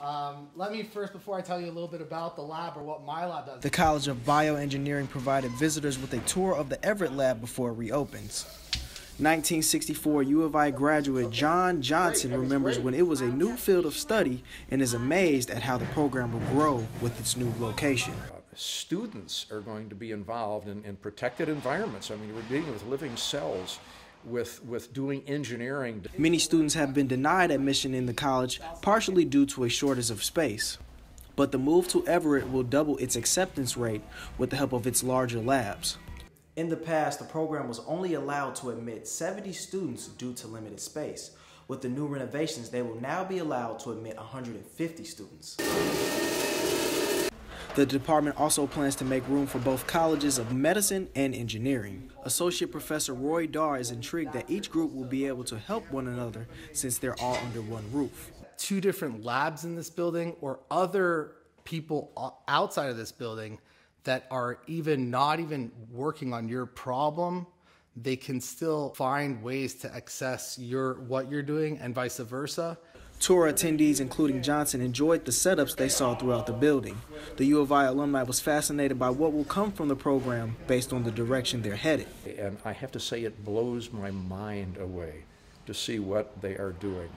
Um, let me first, before I tell you a little bit about the lab or what my lab does. The College of Bioengineering provided visitors with a tour of the Everitt lab before it reopens. 1964 U of I graduate John Johnson remembers when it was a new field of study and is amazed at how the program will grow with its new location. Students are going to be involved in, in protected environments. I mean, we're dealing with living cells with, with doing engineering. Many students have been denied admission in the college, partially due to a shortage of space. But the move to Everitt will double its acceptance rate with the help of its larger labs. In the past, the program was only allowed to admit 70 students due to limited space. With the new renovations, they will now be allowed to admit 150 students. The department also plans to make room for both colleges of medicine and engineering. Associate Professor Roy Dar is intrigued that each group will be able to help one another since they're all under one roof. Two different labs in this building or other people outside of this building that are even not even working on your problem they can still find ways to access your what you're doing and vice versa Tour attendees, including Johnson, enjoyed the setups they saw throughout the building. The U of I alumni was fascinated by what will come from the program based on the direction they're headed. And I have to say, it blows my mind away to see what they are doing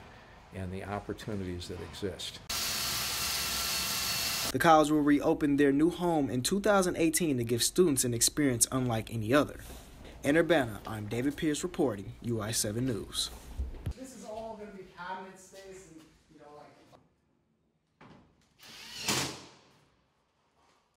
and the opportunities that exist. The college will reopen their new home in 2018 to give students an experience unlike any other. In Urbana, I'm David Pierce reporting UI 7 News cabinet space and you know like